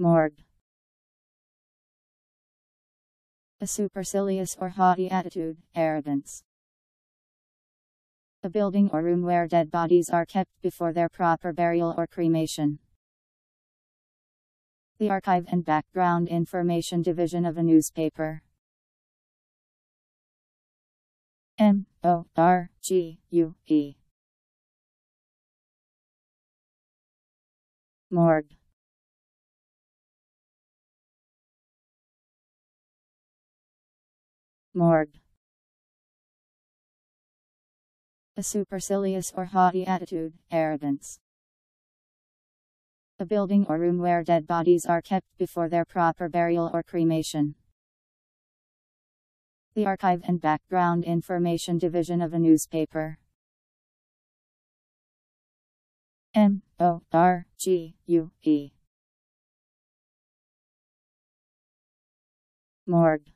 Morgue. A supercilious or haughty attitude, arrogance. A building or room where dead bodies are kept before their proper burial or cremation. The Archive and Background Information Division of a newspaper. M O R G U E. Morgue. Morgue. A supercilious or haughty attitude, arrogance. A building or room where dead bodies are kept before their proper burial or cremation. The Archive and Background Information Division of a newspaper. M O R G U E. Morgue.